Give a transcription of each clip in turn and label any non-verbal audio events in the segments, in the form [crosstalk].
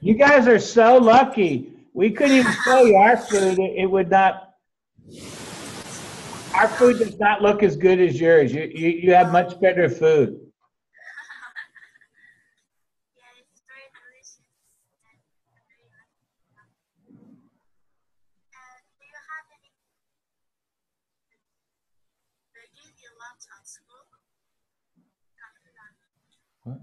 You guys are so lucky. We couldn't even show you our food. It, would not. Our food does not look as good as yours. You, you, you have much better food. Yeah, it's very delicious and very And do you have any? They give you lunch at school? What?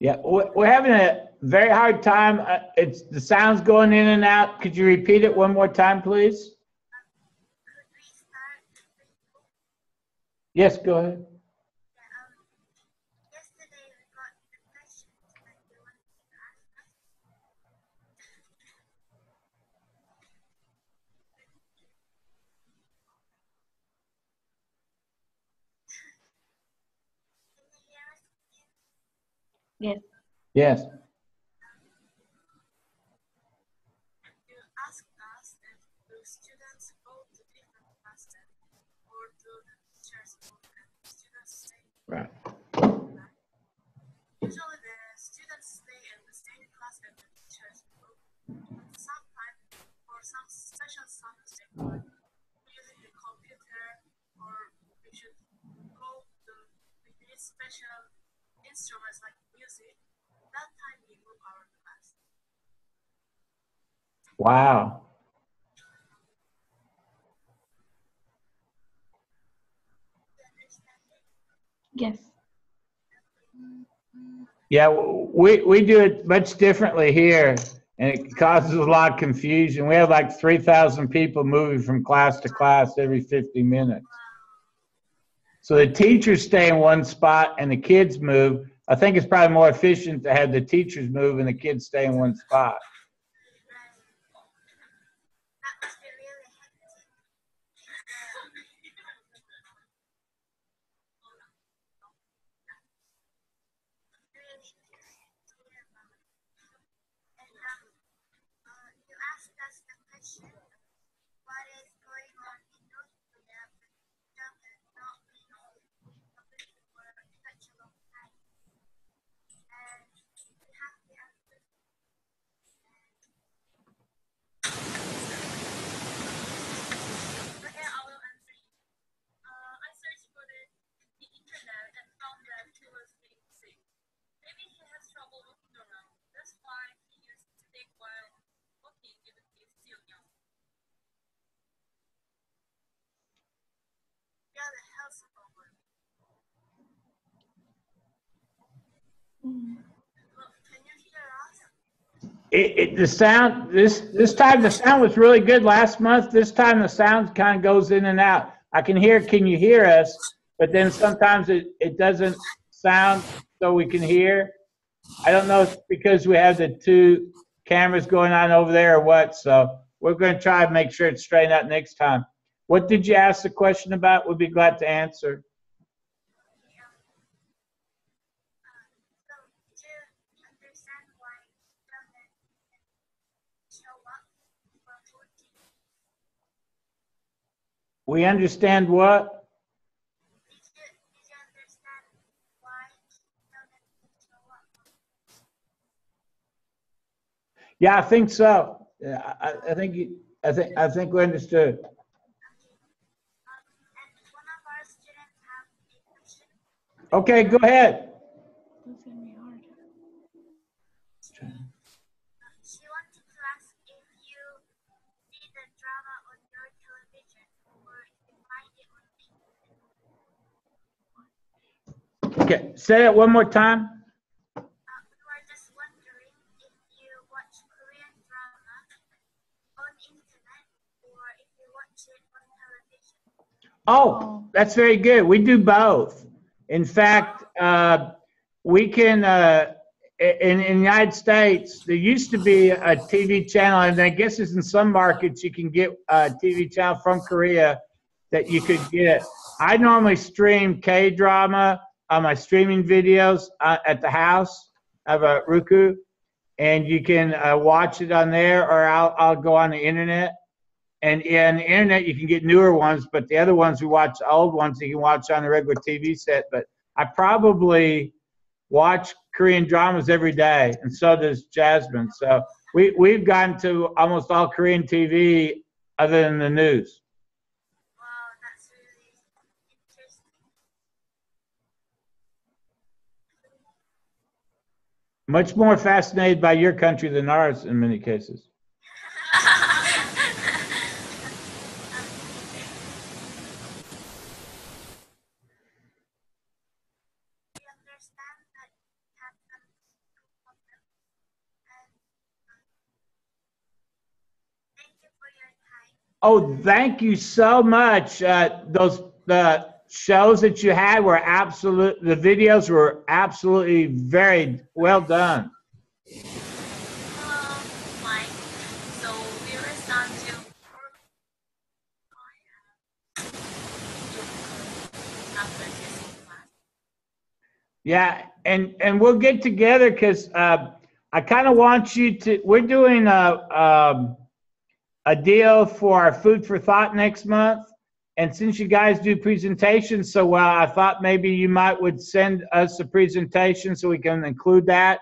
Yeah, we're having a very hard time. Uh, It's, the sound's going in and out. Could you repeat it one more time, please? Yes, go ahead. Yeah, um, yesterday we got the questions that you wanted to ask us. Can you hear us? Yes. Yes. You asked us if the students go to different classes or do the teachers go and the students Yes. Right. Usually the students stay in the same class and the teachers go. Sometimes for some special subject like using the computer or we should go to we special instruments like music. That time we move our class. Wow. You understand it? Yes. Yeah, we, we do it much differently here, and it causes a lot of confusion. We have like 3,000 people moving from class to class every 50 minutes. So the teachers stay in one spot and the kids move. I think it's probably more efficient to have the teachers move and the kids stay in one spot. That must be really hectic. Really clear about it. And um, uh, you asked us the question, what is going on in North Korea, but that has not been published for such a long time. And we have the answer. Okay, I will answer you. Uh, I searched for the, the internet and found that he was being sick. Maybe he has trouble walking around. That's why he used to take while walking even if he's still young. Yeah, the health problem. Look, can you hear us? It, it, the sound, this, this time the sound was really good last month. This time the sound kind of goes in and out. I can hear, can you hear us? But then sometimes it, it doesn't sound so we can hear. I don't know if because we have the two cameras going on over there or what, so we're gonna try to make sure it's straightened out next time. What did you ask the question about? We'd be glad to answer. So, do you understand why government show up for voting? We understand what? Yeah, I think so. Yeah, I, I- think, you- I think, I think we understood. Okay, go ahead. Okay, say it one more time. Uh, we were just wondering if you watch Korean drama on internet or if you watch it on television. Oh, that's very good. We do both. In fact, uh, we can, uh, in, in the United States, there used to be a TV channel, and I guess it's in some markets you can get a TV channel from Korea that you could get. I normally stream K drama on my streaming videos uh, at the house. I have a Roku, and you can uh, watch it on there, or I'll I'll go on the internet. And on the internet, you can get newer ones, but the other ones we watch, old ones, you can watch on the regular TV set. But I probably watch Korean dramas every day, and so does Jasmine. So we we've gotten to almost all Korean TV other than the news. Wow, that's really interesting. Much more fascinated by your country than ours in many cases. We understand that you have some problems [laughs] and thank you for your time. Oh, thank you so much. Uh, those the shows that you had were absolute. The videos were absolutely very well done. Yeah, and and we'll get together because uh, I kind of want you to. We're doing a um, a deal for our food for thought next month, and since you guys do presentations so well, I thought maybe you might would send us a presentation so we can include that,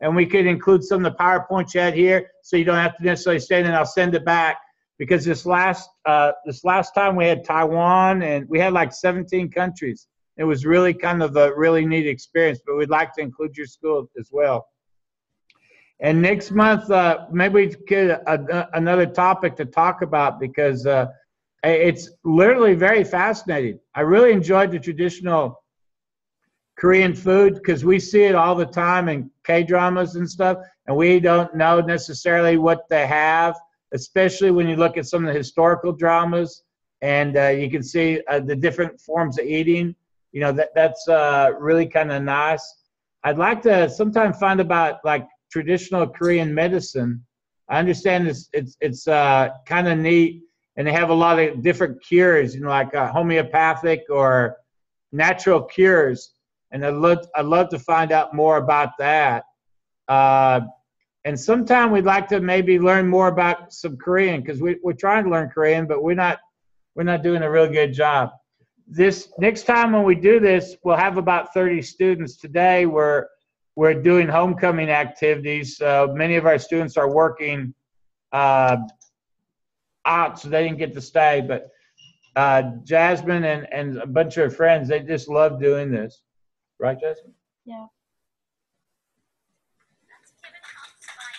and we could include some of the PowerPoint you had here, so you don't have to necessarily send it. I'll send it back because this last uh, this last time we had Taiwan and we had like 17 countries it was really kind of a really neat experience, but we'd like to include your school as well. And next month, uh, maybe we get a, another topic to talk about because uh, it's literally very fascinating. I really enjoyed the traditional Korean food because we see it all the time in K dramas and stuff, and we don't know necessarily what they have, especially when you look at some of the historical dramas and uh, you can see uh, the different forms of eating you know that that's uh, really kind of nice. I'd like to sometime find about like traditional Korean medicine. I understand it's it's it's uh, kind of neat, and they have a lot of different cures, you know, like uh, homeopathic or natural cures. And I'd love I'd love to find out more about that. Uh, and sometime we'd like to maybe learn more about some Korean because we, we're trying to learn Korean, but we're not we're not doing a real good job this next time when we do this, we'll have about 30 students. Today, we're we're doing homecoming activities. So many of our students are working uh, out, so they didn't get to stay. But uh, Jasmine and, and a bunch of her friends, they just love doing this. Right, Jasmine? Yeah. Let's give it up to my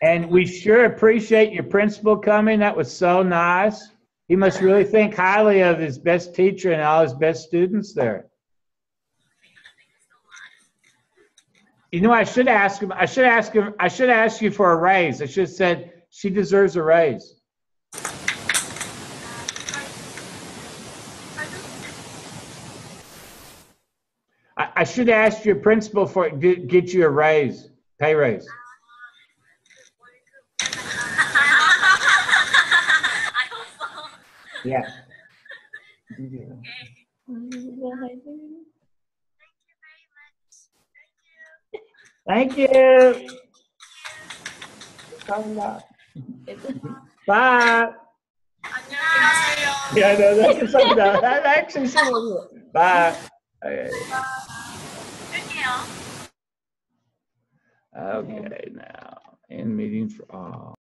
generator. And we sure appreciate your principal coming. That was so nice. He must really think highly of his best teacher and all his best students there. You know, I should ask him. I should ask him. I should ask you for a raise. I should have said she deserves a raise. I, I should ask your principal for get, get you a raise, pay raise. [laughs] Yeah. Thank you very much. Thank you. Thank you. Bye. yeah, no, that's something that, that actually similar. Bye. Okay. Okay, now, in meeting for all.